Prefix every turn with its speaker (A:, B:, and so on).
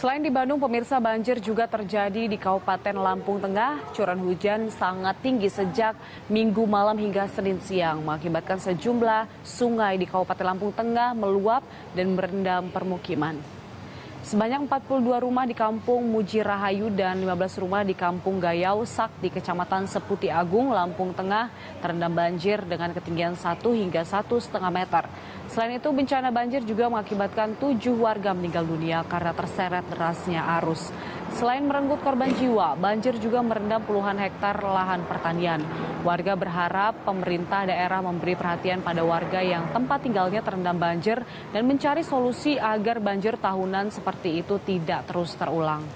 A: Selain di Bandung, pemirsa banjir juga terjadi di Kabupaten Lampung Tengah. Curah hujan sangat tinggi sejak minggu malam hingga Senin siang, mengakibatkan sejumlah sungai di Kabupaten Lampung Tengah meluap dan merendam permukiman. Sebanyak 42 rumah di Kampung Muji Rahayu dan 15 rumah di Kampung Gayau Sak di Kecamatan Seputi Agung, Lampung Tengah terendam banjir dengan ketinggian 1 hingga 1,5 meter. Selain itu, bencana banjir juga mengakibatkan tujuh warga meninggal dunia karena terseret derasnya arus. Selain merenggut korban jiwa, banjir juga merendam puluhan hektar lahan pertanian. Warga berharap pemerintah daerah memberi perhatian pada warga yang tempat tinggalnya terendam banjir dan mencari solusi agar banjir tahunan seperti seperti itu tidak terus terulang.